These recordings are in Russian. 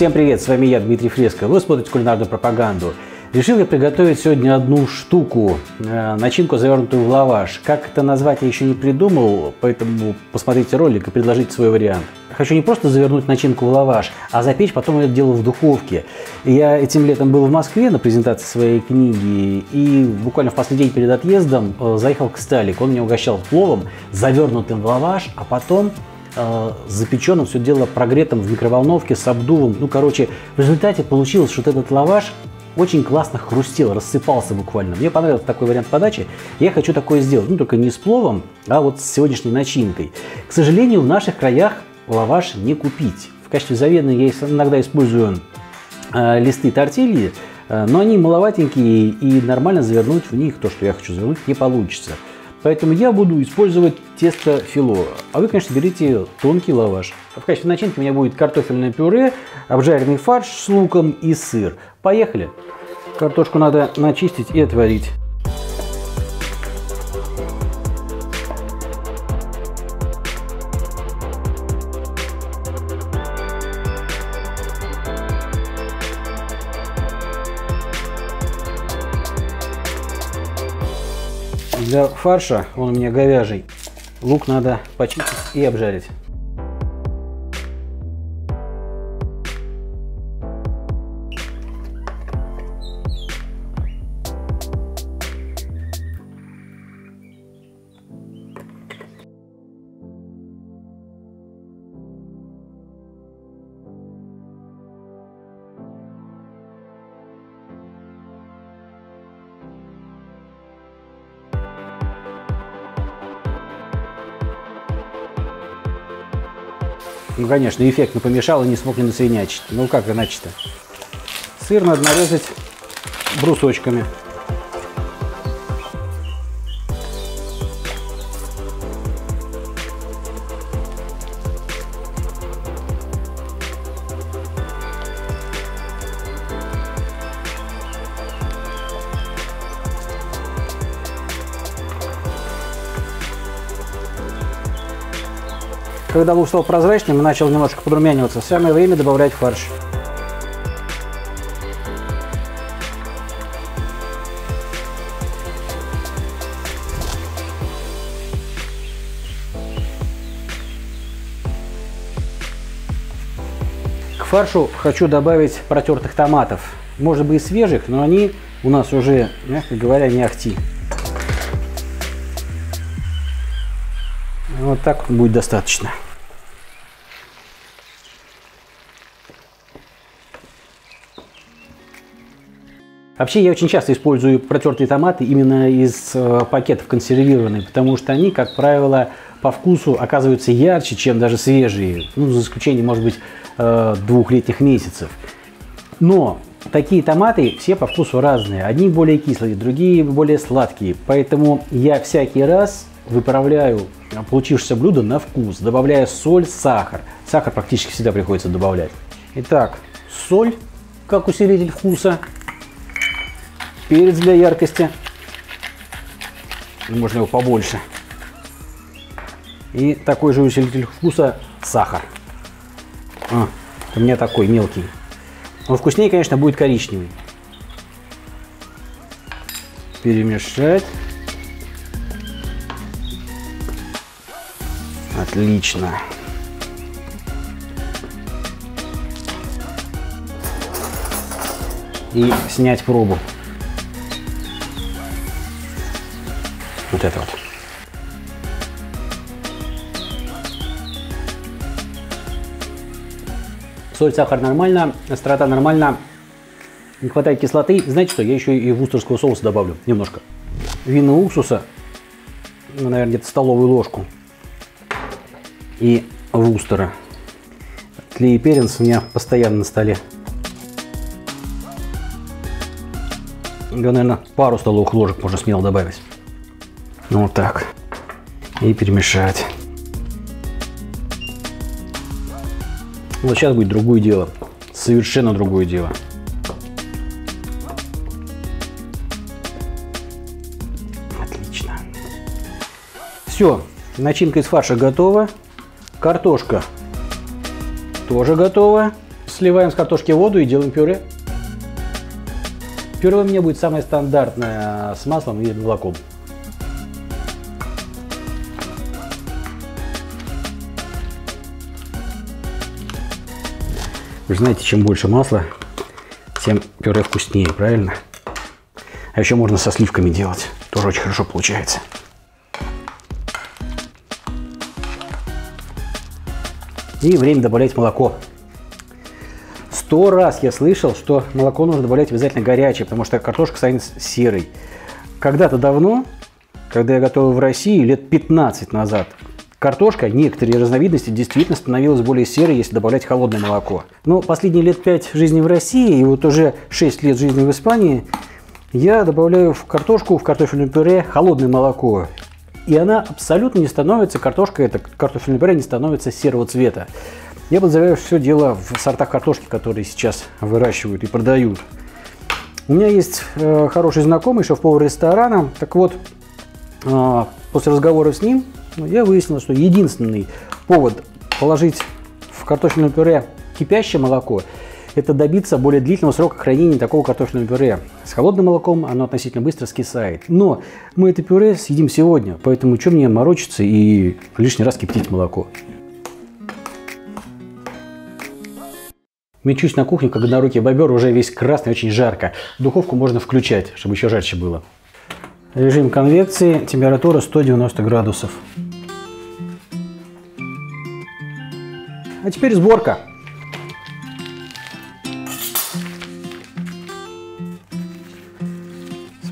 Всем привет, с вами я, Дмитрий Фреско. Вы смотрите кулинарную пропаганду. Решил я приготовить сегодня одну штуку, э, начинку, завернутую в лаваш. Как это назвать, я еще не придумал, поэтому посмотрите ролик и предложите свой вариант. Хочу не просто завернуть начинку в лаваш, а запечь потом это дело в духовке. Я этим летом был в Москве на презентации своей книги и буквально в последний день перед отъездом э, заехал к Сталик. Он меня угощал пловом, завернутым в лаваш, а потом э, запеченным, все дело прогретым в микроволновке с обдувом. Ну, короче, в результате получилось, что этот лаваш очень классно хрустел, рассыпался буквально. Мне понравился такой вариант подачи. Я хочу такое сделать, ну только не с пловом, а вот с сегодняшней начинкой. К сожалению, в наших краях лаваш не купить. В качестве заветной я иногда использую э, листы тортильи, э, но они маловатенькие и нормально завернуть в них то, что я хочу завернуть, не получится. Поэтому я буду использовать тесто фило. А вы, конечно, берите тонкий лаваш. В качестве начинки у меня будет картофельное пюре, обжаренный фарш с луком и сыр. Поехали! Картошку надо начистить и отварить. Для фарша, он у меня говяжий, лук надо почистить и обжарить. Ну, конечно, эффектно помешал и не смог не насвинячить. Ну, как иначе-то? Сыр надо нарезать брусочками. Когда лук стал прозрачным и начал немножко подрумяниваться, самое время добавлять фарш. К фаршу хочу добавить протертых томатов. Может быть свежих, но они у нас уже, мягко говоря, не ахти. Вот так будет достаточно. Вообще я очень часто использую протертые томаты именно из э, пакетов консервированные, потому что они, как правило, по вкусу оказываются ярче, чем даже свежие, ну, за исключением, может быть, э, двухлетних месяцев. Но такие томаты все по вкусу разные. Одни более кислые, другие более сладкие. Поэтому я всякий раз выправляю получившееся блюдо на вкус, добавляя соль, сахар. Сахар практически всегда приходится добавлять. Итак, соль как усилитель вкуса перец для яркости. Можно его побольше. И такой же усилитель вкуса сахар. А, у меня такой мелкий. Но вкуснее, конечно, будет коричневый. Перемешать. Отлично. И снять пробу. Вот это вот. Соль, сахар нормально, острота нормально. Не хватает кислоты. Знаете что, я еще и вустерского соуса добавлю немножко. Винного уксуса, ну, наверное, где-то столовую ложку. И вустера. Клей и перец у меня постоянно на столе. Я, наверное, пару столовых ложек можно смело добавить. Ну, вот так. И перемешать. Вот сейчас будет другое дело. Совершенно другое дело. Отлично. Все, начинка из фарша готова. Картошка тоже готова. Сливаем с картошки воду и делаем пюре. Пюре у меня будет самое стандартное с маслом и молоком. Вы знаете, чем больше масла, тем пюре вкуснее, правильно? А еще можно со сливками делать. Тоже очень хорошо получается. И время добавлять молоко. Сто раз я слышал, что молоко нужно добавлять обязательно горячее, потому что картошка станет серой. Когда-то давно, когда я готовил в России, лет 15 назад, Картошка, некоторые разновидности, действительно становилась более серой, если добавлять холодное молоко. Но последние лет 5 жизни в России и вот уже 6 лет жизни в Испании я добавляю в картошку, в картофельное пюре холодное молоко. И она абсолютно не становится, картошка, это картофельное пюре не становится серого цвета. Я подозреваю все дело в сортах картошки, которые сейчас выращивают и продают. У меня есть э, хороший знакомый, шеф-повар ресторана. Так вот, э, после разговора с ним ну, я выяснил, что единственный повод положить в картофельное пюре кипящее молоко – это добиться более длительного срока хранения такого картофельного пюре. С холодным молоком оно относительно быстро скисает. Но мы это пюре съедим сегодня, поэтому что мне морочиться и лишний раз кипятить молоко? Мечусь на кухне, на руки бобер уже весь красный, очень жарко. Духовку можно включать, чтобы еще жарче было. Режим конвекции, температура 190 градусов. А теперь сборка.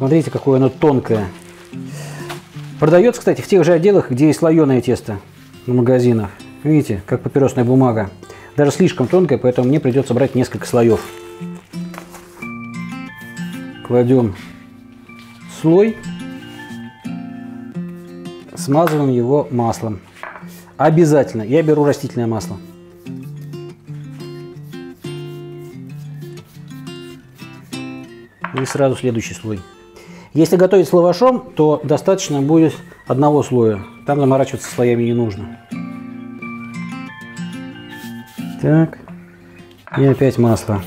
Смотрите, какое оно тонкое. Продается, кстати, в тех же отделах, где и слоеное тесто в магазинах. Видите, как папиросная бумага. Даже слишком тонкое, поэтому мне придется брать несколько слоев. Кладем слой, смазываем его маслом. Обязательно. Я беру растительное масло. И сразу следующий слой. Если готовить с лавашом, то достаточно будет одного слоя. Там заморачиваться слоями не нужно. Так. И опять масло.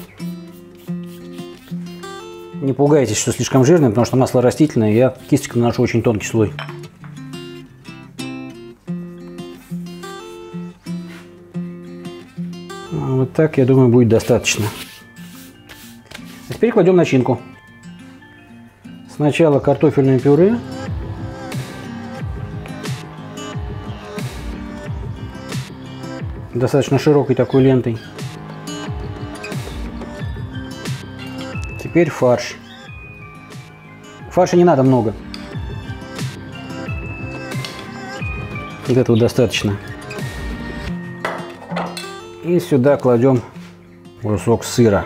Не пугайтесь, что слишком жирное, потому что масло растительное. Я кисточкой наношу очень тонкий слой. Вот так, я думаю, будет достаточно. А теперь кладем начинку. Сначала картофельное пюре. Достаточно широкой такой лентой. Теперь фарш. Фарша не надо много. Вот этого достаточно. И сюда кладем кусок сыра.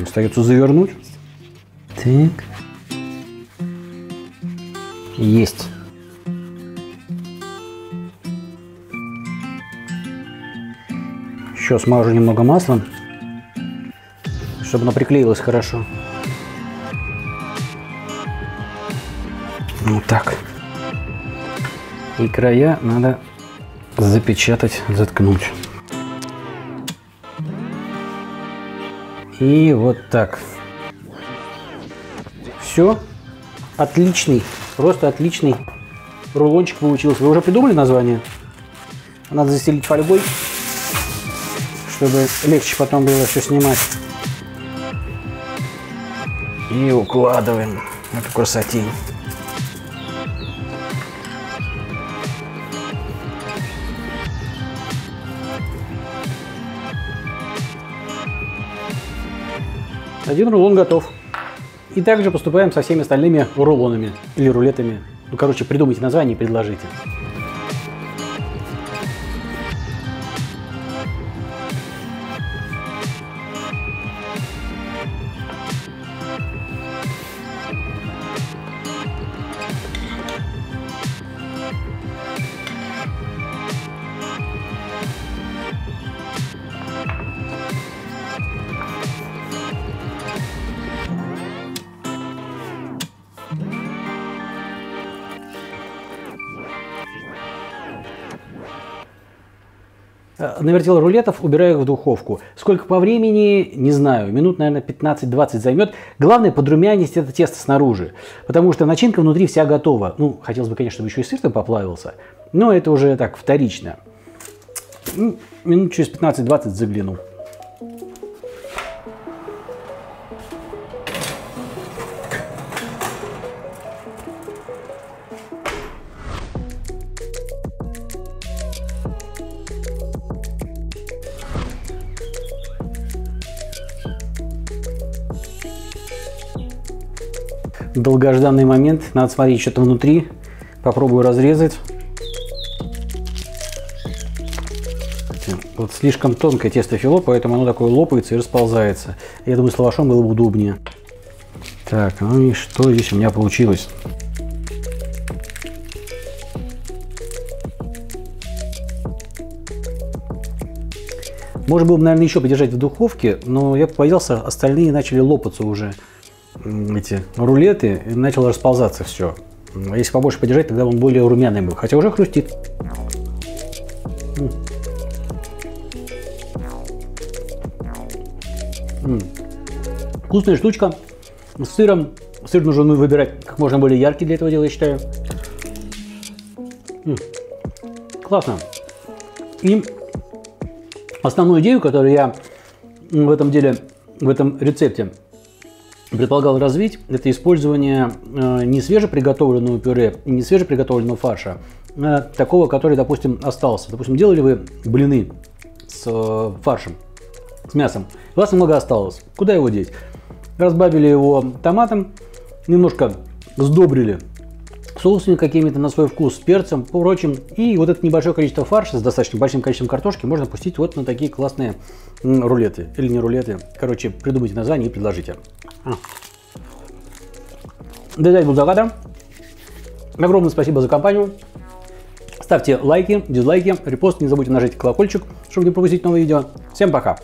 Остается завернуть. Так. Есть. Еще смажу немного маслом чтобы оно приклеилось хорошо. Вот так. И края надо запечатать, заткнуть. И вот так. Все. Отличный, просто отличный рулончик получился. Вы уже придумали название? Надо застелить фольгой, чтобы легче потом было все снимать. И укладываем эту красотень. Один рулон готов. И также поступаем со всеми остальными рулонами или рулетами. Ну, короче, придумайте название и предложите. Навертел рулетов, убираю их в духовку. Сколько по времени, не знаю. Минут, наверное, 15-20 займет. Главное подрумянить это тесто снаружи. Потому что начинка внутри вся готова. Ну, хотелось бы, конечно, чтобы еще и сыр там поплавился. Но это уже так, вторично. Ну, минут через 15-20 загляну. Долгожданный момент. Надо смотреть, что там внутри. Попробую разрезать. Вот слишком тонкое тесто фило, поэтому оно такое лопается и расползается. Я думаю, с лавашом было бы удобнее. Так, ну и что здесь у меня получилось? Можно было бы, наверное, еще подержать в духовке, но я боялся, остальные начали лопаться уже эти рулеты, и начало расползаться все. Если побольше подержать, тогда он более румяный был. Хотя уже хрустит. Вкусная штучка. С сыром. Сыр нужно выбирать как можно более яркий для этого дела, я считаю. Классно. И основную идею, которую я в этом деле, в этом рецепте предполагал развить, это использование э, не свежеприготовленного пюре и не свежеприготовленного фарша, а такого, который, допустим, остался. Допустим, делали вы блины с э, фаршем, с мясом, у вас немного осталось. Куда его деть? Разбавили его томатом, немножко сдобрили соусами какими-то на свой вкус, перцем, прочим. И вот это небольшое количество фарша с достаточно большим количеством картошки можно пустить вот на такие классные рулеты. Или не рулеты. Короче, придумайте название и предложите. А. Дядя Будзагада. Огромное спасибо за компанию. Ставьте лайки, дизлайки, репост. Не забудьте нажать колокольчик, чтобы не пропустить новые видео. Всем пока!